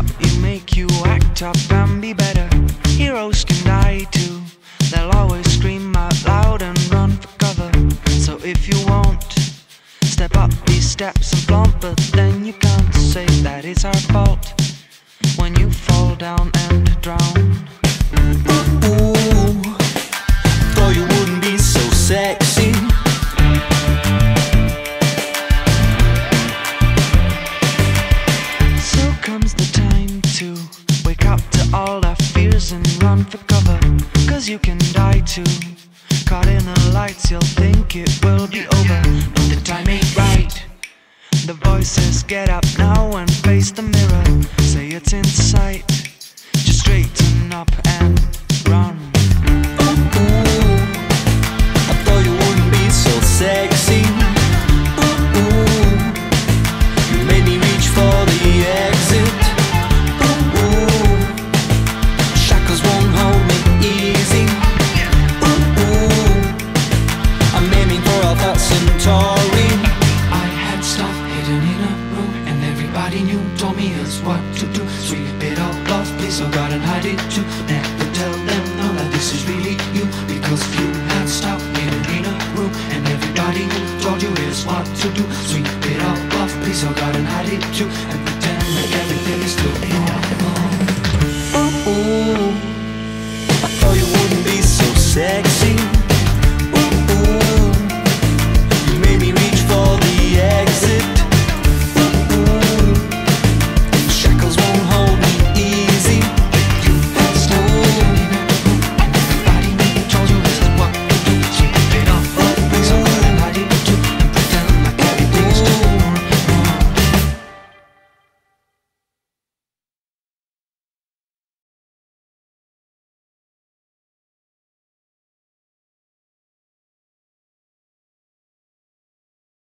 up, you make you act up and be better. Heroes can die too. They'll always scream out loud and run for cover. So if you won't step up these steps and flaunt, but then you can't say that it's our fault when you fall down and drown. For cover. Cause you can die too. Caught in the lights, you'll think it will be over. But the time ain't right. The voices get up now and face the mirror. Say it's in sight. Just straighten up in a room, and everybody knew. Told me here's what to do. Sweep it all off, please, oh God, and hide it too. Never tell them no that this is really you, because you had stopped hidden in a room, and everybody knew. Told you here's what to do. Sweep it all off, please, oh God, and hide it too, and pretend that everything is still normal. Ooh, oh. I thought you wouldn't be so sexy.